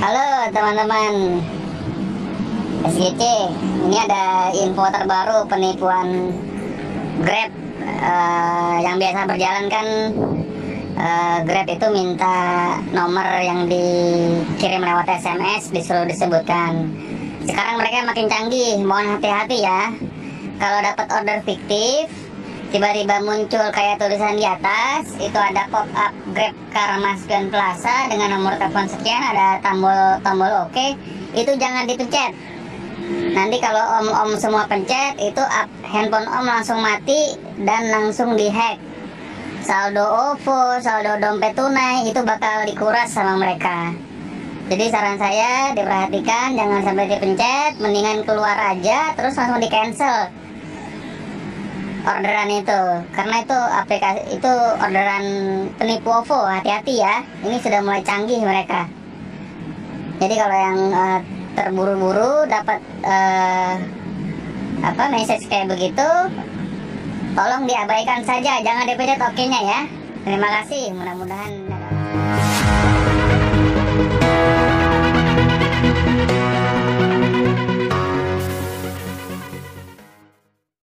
Halo teman-teman. SGC Ini ada info terbaru penipuan Grab eh, Yang biasa berjalan kan. Eh, Grab itu minta nomor yang dikirim lewat SMS Disuruh disebutkan. Sekarang mereka makin canggih Mohon hati-hati ya. Kalau dapat order fiktif tiba-tiba muncul kayak tulisan di atas itu ada pop up Grab Karamasgan Plaza dengan nomor telepon sekian ada tombol tombol oke itu jangan dipencet. Nanti kalau om-om semua pencet itu up, handphone om langsung mati dan langsung dihack. Saldo OVO, saldo dompet tunai itu bakal dikuras sama mereka. Jadi saran saya diperhatikan jangan sampai dipencet mendingan keluar aja terus langsung di cancel orderan itu. Karena itu aplikasi itu orderan penipu OVO hati-hati ya. Ini sudah mulai canggih mereka. Jadi kalau yang uh, terburu-buru dapat uh, apa message kayak begitu tolong diabaikan saja. Jangan dipencet oke-nya ya. Terima kasih. Mudah-mudahan